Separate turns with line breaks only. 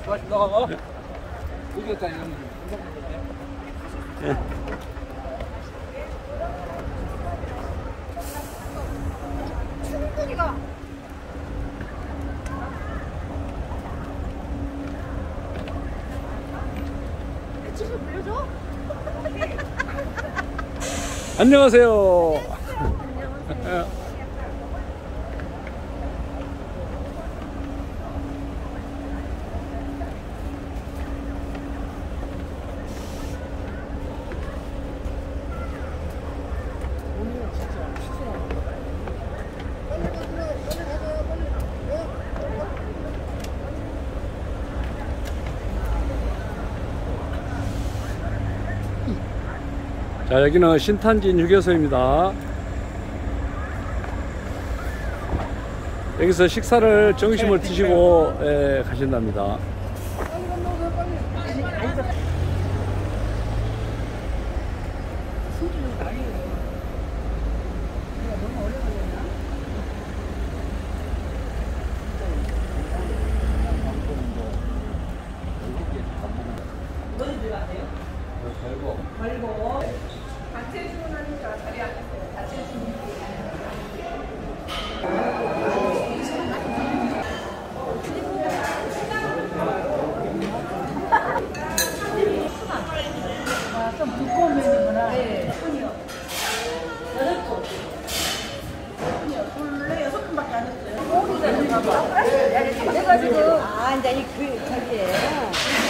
예, 수고하십니다. 이겼다, 이거는.
충분히가 집을 불러줘?
안녕하세요. 자, 여기는 신탄진 휴게소입니다. 여기서 식사를 점심을 드시고 예, 가신답니다.
좀 두꺼운 면이구나. 원래 여섯 분밖에 안 했어요. 내가 지금
아, 이제 이 그, 저기에.